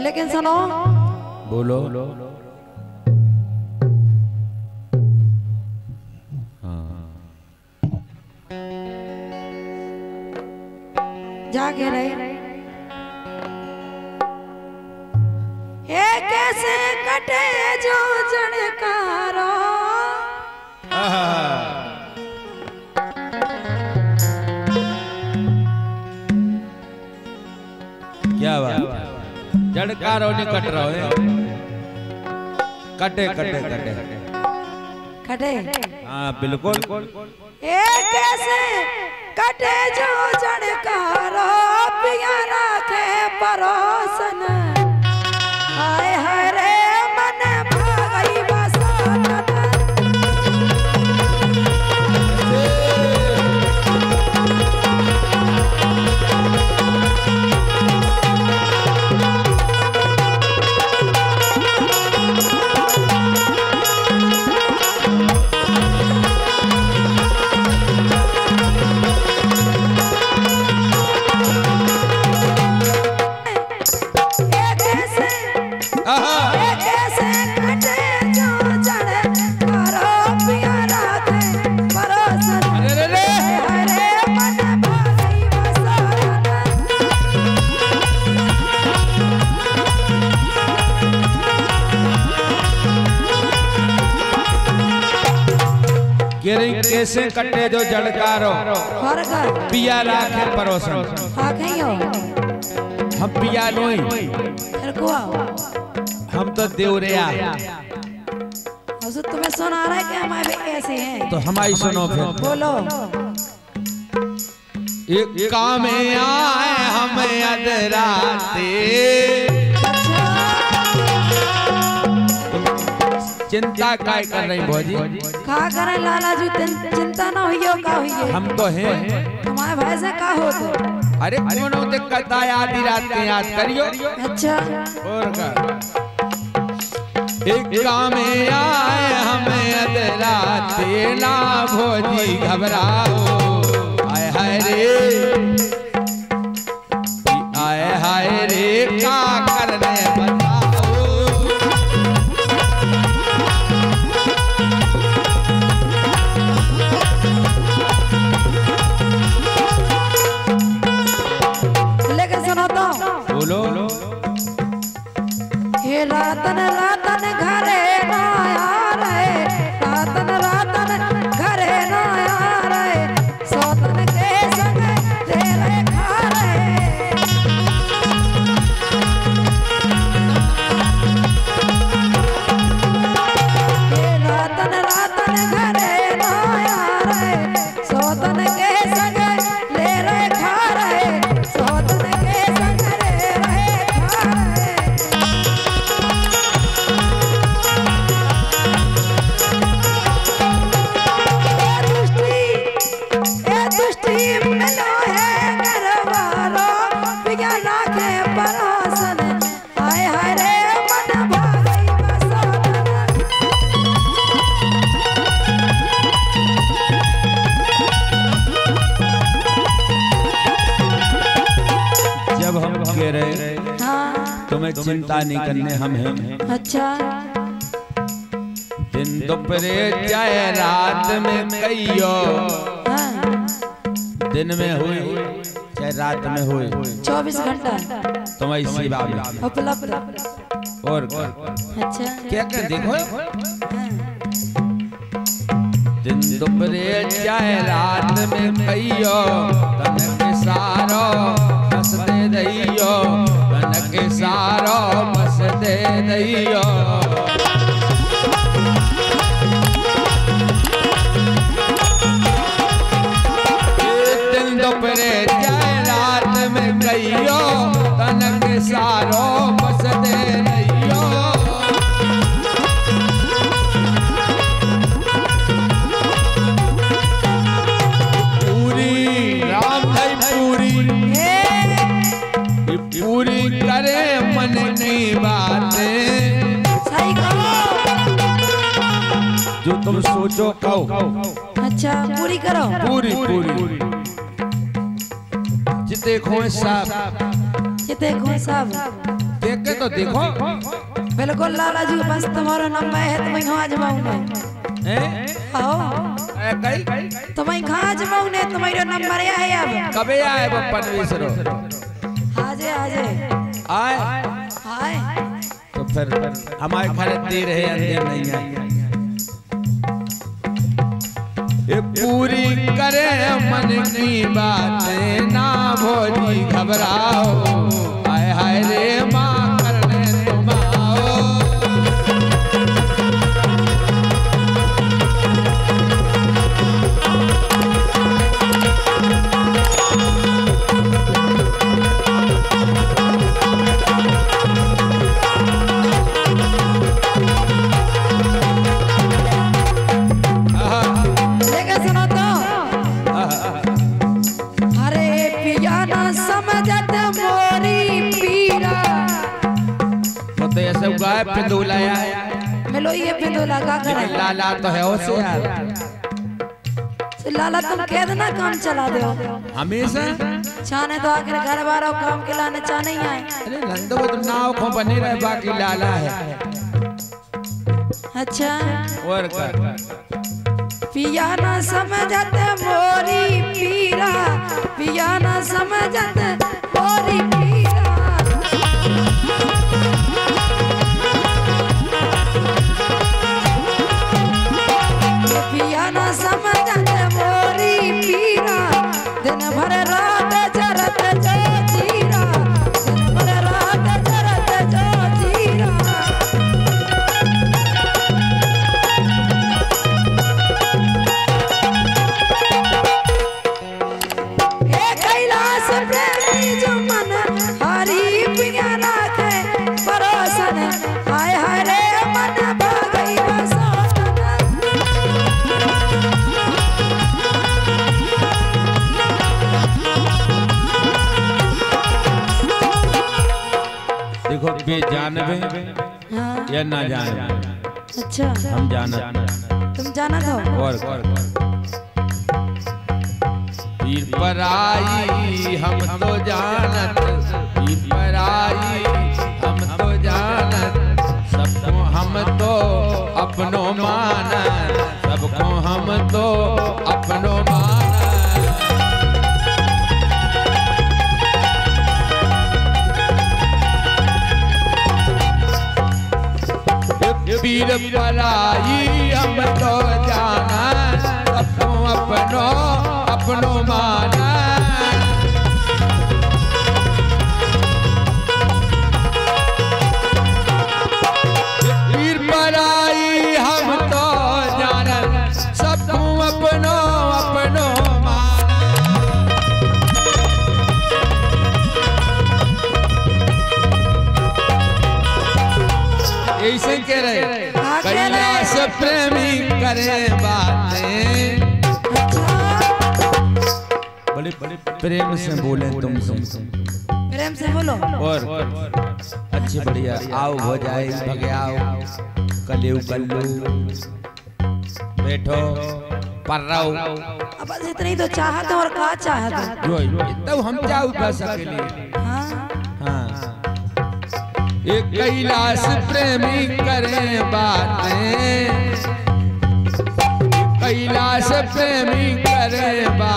लेकिन सुनो। बोलो। जागे रहे। हे कैसे कटे जो जड़कारो बात जड़कारो नहीं कट रहा है। कटे कटे कटे कटे। हाँ बिल्कुल। ये कैसे? कटे जो जड़कारो पिया कैसे कटे जो जड़कारो पिया राखे परोसन। हाँ हम पिया आओ हम तो देवरिया तुम्हें सुना रहा है कि हमारे ऐसे हैं? तो हमारी सुनो फिर। बोलो। एक काम आए हम अधराते। चिंता काय कर रही भौजी? का करे लाला जी चिंता ना हुई का हुई हम तो हैं। हमारे भाई से का हो तो? अरे कोनो दिक्कत आए आधी रात के याद करियो? अच्छा। और का? एक काम आए हमें अधराते ना भौजी घबराओ। आय हाय रे। बोलो। हे रातन तुम्हें चिंता नहीं करने हम हैं। अच्छा। दिन दोपहरे चाहे रात में कहियो हाँ। दिन में हुई चाहे रात में हुई चौबीस घंटा। तुम्हारी सेवा में उपलब्ध। और क्या? अच्छा। क्या कर देखो? हाँ। दिन दोपहरे चाहे रात में कहियो तन के सारो बस दे के सारो बस दे दइयो दिन दोपहरे चाहे रात में कहियो, तनक सारो बस दे तुम सोचो। कहो अच्छा पूरी करो। पूरी पूरी जिते खोए साहब ये देखो सब देख तो देखो। बिल्कुल लाला जी बस तुम्हारा नंबर है तो मैं आज मैं। हैं? आओ। ए, कई। तो मैं कहाँ जमाऊ ने तुम्हारा नंबर है अब। कबे आए बप्पन विसरो आजे आजे आए। हाय। तो फिर हमारे घर देर है अंधेर नहीं है। ये पूरी करे मन की बात ना भोली घबराओ। लगा कर लाला तो है उसे यार लाला तुम कह देना काम चला दो। हमेशा? चाने तो आखिर घर बार काम के लाने चा नहीं आए। अरे नंदो तुम नाव को बने रहे बाकी लाला है। अच्छा। और कर। पिया ना समझत मोरी पीरा पिया ना समझत मोरी देखो बे जानबे हाँ या ना जानबे अच्छा। हम जाना तुम जाना था और पीर पर आई हम तो जानत। पीर पर आई हम तो जानत। सबको हम तो अपनो मानत। सबको हम तो पराई हम तो जाना अपनो अपनो तो अपनो माना ऐसे हाँ, कह रहे। प्रेमी करे बातें। बड़े बड़े प्रेम से बोले तुम तुम प्रेम से बोलो। और अच्छी बढ़िया आओ हो जाए भगे आओ। कलियू कल्लू बैठो पर रहो अब इतनी तो चाहत और का चाहत जो तब हम सकेली हाँ हाँ एक कैलाश प्रेमी करे बातें। कैलाश प्रेमी करे बातें।